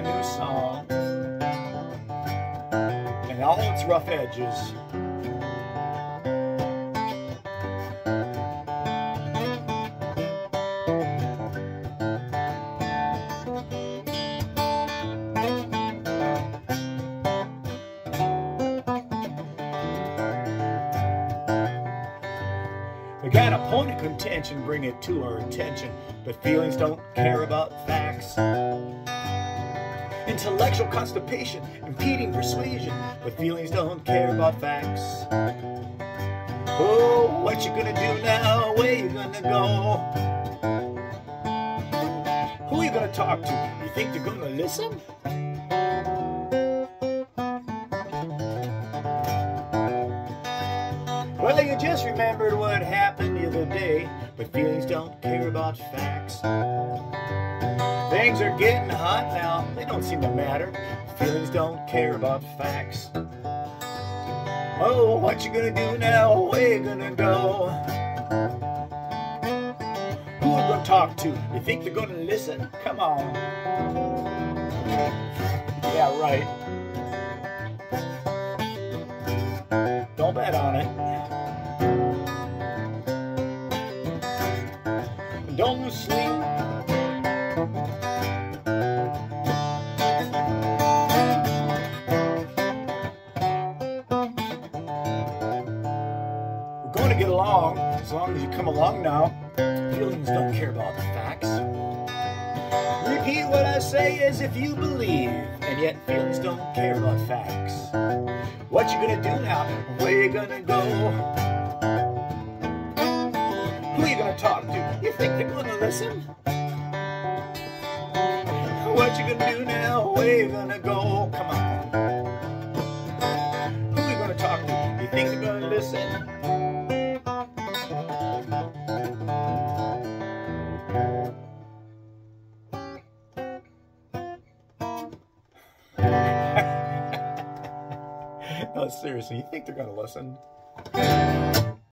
brand new song and all its rough edges. We got a point of contention, bring it to our attention. But feelings don't care about facts. Intellectual constipation, impeding persuasion. But feelings don't care about facts. Oh, what you gonna do now? Where you gonna go? Who you gonna talk to? You think they're gonna listen? Well, you just remembered what happened the other day, but feelings don't care about facts. Things are getting hot now, they don't seem to matter. Feelings don't care about facts. Oh, what you gonna do now? Where you gonna go? Who are you gonna talk to? You think they're gonna listen? Come on. Yeah, right. Don't bet on it. Don't sleep. To get along as long as you come along now. Feelings don't care about the facts. Repeat what I say as if you believe, and yet feelings don't care about facts. What you gonna do now? Where you gonna go? Who you gonna talk to? You think they're gonna listen? What you gonna do now? Where you gonna go? Come on. Who you gonna talk to? You think they're gonna listen? no, seriously, you think they're gonna listen?